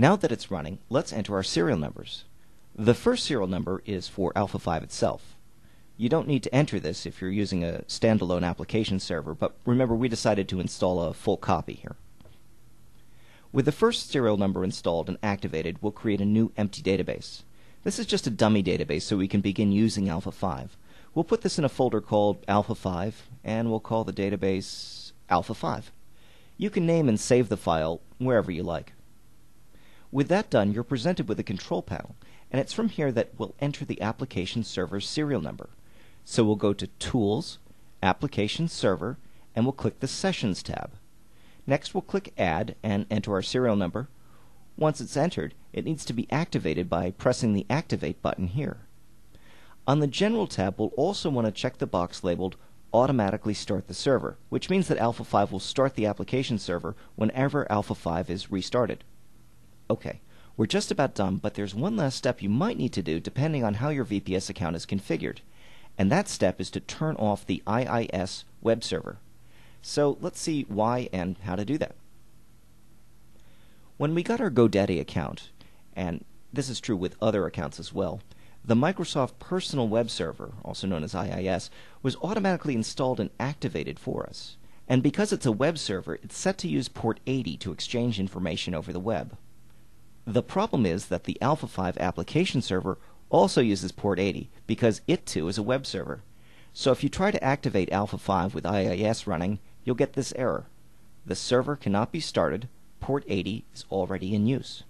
Now that it's running, let's enter our serial numbers. The first serial number is for Alpha 5 itself. You don't need to enter this if you're using a standalone application server, but remember we decided to install a full copy here. With the first serial number installed and activated, we'll create a new empty database. This is just a dummy database so we can begin using Alpha 5. We'll put this in a folder called Alpha 5, and we'll call the database Alpha 5. You can name and save the file wherever you like. With that done, you're presented with a control panel, and it's from here that we'll enter the application server's serial number. So we'll go to Tools, Application Server, and we'll click the Sessions tab. Next, we'll click Add and enter our serial number. Once it's entered, it needs to be activated by pressing the Activate button here. On the General tab, we'll also want to check the box labeled Automatically Start the Server, which means that Alpha 5 will start the application server whenever Alpha 5 is restarted. Okay, we're just about done, but there's one last step you might need to do depending on how your VPS account is configured. And that step is to turn off the IIS web server. So let's see why and how to do that. When we got our GoDaddy account, and this is true with other accounts as well, the Microsoft Personal Web Server, also known as IIS, was automatically installed and activated for us. And because it's a web server, it's set to use port 80 to exchange information over the web. The problem is that the Alpha 5 application server also uses port 80 because it too is a web server. So if you try to activate Alpha 5 with IIS running, you'll get this error. The server cannot be started, port 80 is already in use.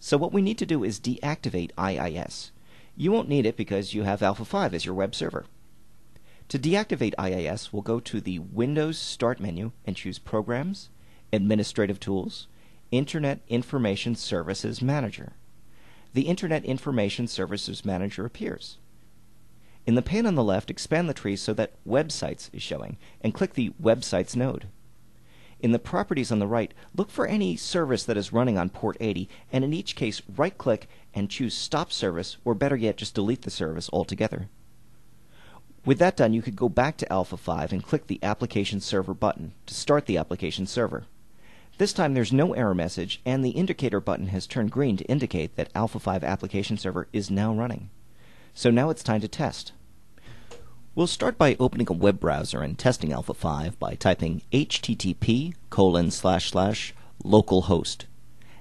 So what we need to do is deactivate IIS. You won't need it because you have Alpha 5 as your web server. To deactivate IIS, we'll go to the Windows Start menu and choose Programs, Administrative Tools, Internet Information Services Manager. The Internet Information Services Manager appears. In the pane on the left, expand the tree so that Websites is showing, and click the Websites node. In the properties on the right, look for any service that is running on port 80, and in each case, right click and choose Stop Service, or better yet, just delete the service altogether. With that done, you could go back to Alpha 5 and click the Application Server button to start the application server. This time there's no error message, and the indicator button has turned green to indicate that Alpha 5 application server is now running. So now it's time to test. We'll start by opening a web browser and testing Alpha 5 by typing http colon slash slash localhost.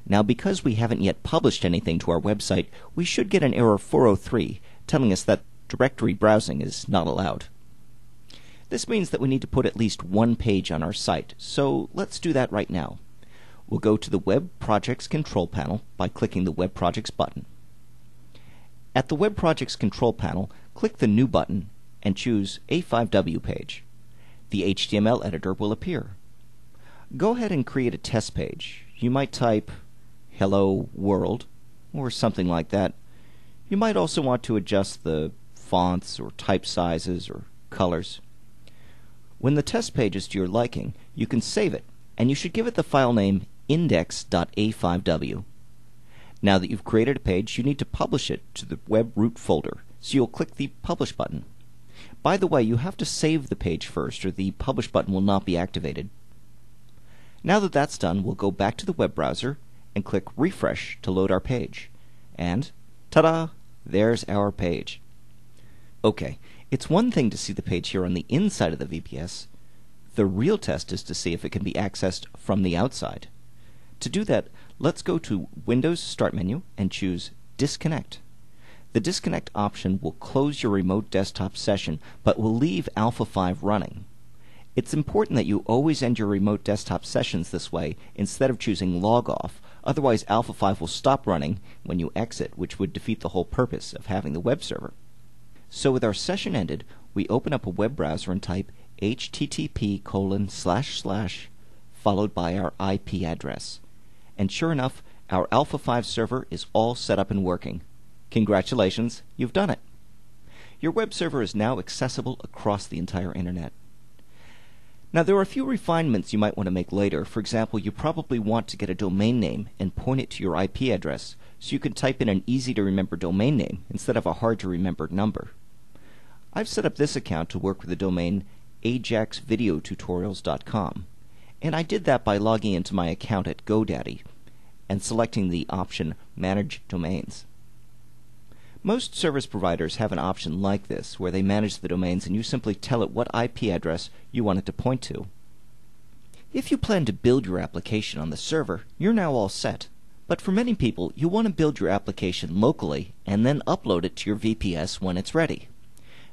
Now because we haven't yet published anything to our website, we should get an error 403 telling us that directory browsing is not allowed. This means that we need to put at least one page on our site, so let's do that right now. We'll go to the Web Projects Control Panel by clicking the Web Projects button. At the Web Projects Control Panel, click the New button and choose A5W page. The HTML editor will appear. Go ahead and create a test page. You might type Hello World or something like that. You might also want to adjust the fonts or type sizes or colors. When the test page is to your liking, you can save it, and you should give it the file name index.a5w. Now that you've created a page, you need to publish it to the web root folder, so you'll click the Publish button. By the way, you have to save the page first, or the Publish button will not be activated. Now that that's done, we'll go back to the web browser and click Refresh to load our page. And, ta-da! There's our page. Okay, it's one thing to see the page here on the inside of the VPS. The real test is to see if it can be accessed from the outside. To do that, let's go to Windows Start menu and choose Disconnect. The Disconnect option will close your remote desktop session, but will leave Alpha 5 running. It's important that you always end your remote desktop sessions this way instead of choosing Log Off, otherwise Alpha 5 will stop running when you exit, which would defeat the whole purpose of having the web server. So with our session ended, we open up a web browser and type http colon slash slash followed by our IP address and sure enough, our Alpha 5 server is all set up and working. Congratulations, you've done it. Your web server is now accessible across the entire internet. Now, there are a few refinements you might want to make later. For example, you probably want to get a domain name and point it to your IP address so you can type in an easy to remember domain name instead of a hard to remember number. I've set up this account to work with the domain ajaxvideotutorials.com and I did that by logging into my account at GoDaddy. and selecting the option Manage Domains. Most service providers have an option like this where they manage the domains and you simply tell it what IP address you want it to point to. If you plan to build your application on the server, you're now all set. But for many people, you want to build your application locally and then upload it to your VPS when it's ready.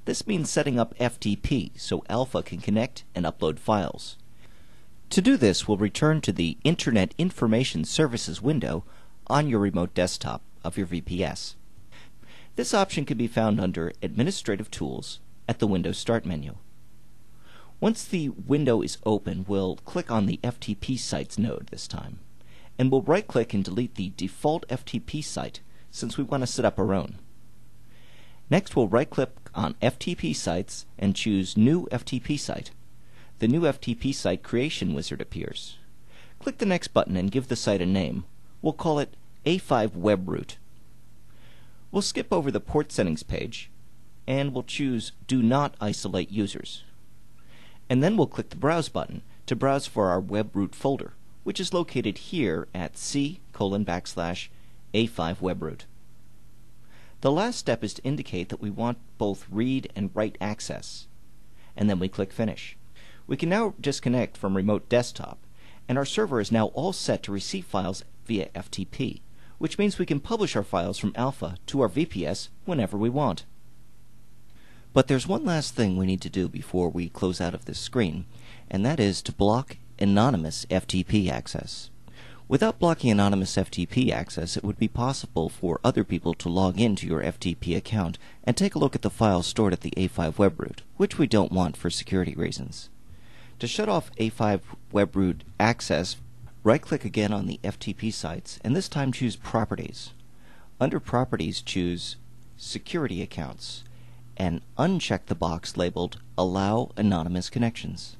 This means setting up FTP so Alpha can connect and upload files. To do this, we'll return to the Internet Information Services window on your remote desktop of your VPS. This option can be found under Administrative Tools at the Windows Start menu. Once the window is open, we'll click on the FTP Sites node this time, and we'll right click and delete the default FTP site since we want to set up our own. Next, we'll right click on FTP Sites and choose New FTP Site. The new FTP site creation wizard appears. Click the next button and give the site a name. We'll call it A5 WebRoot. We'll skip over the port settings page and we'll choose Do Not Isolate Users and then we'll click the Browse button to browse for our WebRoot folder, which is located here at c colon backslash a5 webroot. The last step is to indicate that we want both read and write access, and then we click Finish. We can now disconnect from remote desktop, and our server is now all set to receive files via FTP, which means we can publish our files from Alpha to our VPS whenever we want. But there's one last thing we need to do before we close out of this screen, and that is to block anonymous FTP access. Without blocking anonymous FTP access, it would be possible for other people to log into your FTP account and take a look at the files stored at the A5 webroot, which we don't want for security reasons. To shut off A5 webroot access, right click again on the FTP sites and this time choose Properties. Under Properties, choose Security Accounts and uncheck the box labeled Allow Anonymous Connections.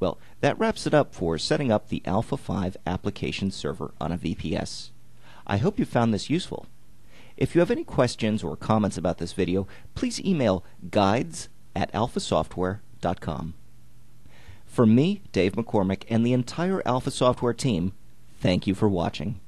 Well, that wraps it up for setting up the Alpha 5 application server on a VPS. I hope you found this useful. If you have any questions or comments about this video, please email guides at alphasoftware.com. For me, Dave McCormick, and the entire Alpha Software team, thank you for watching.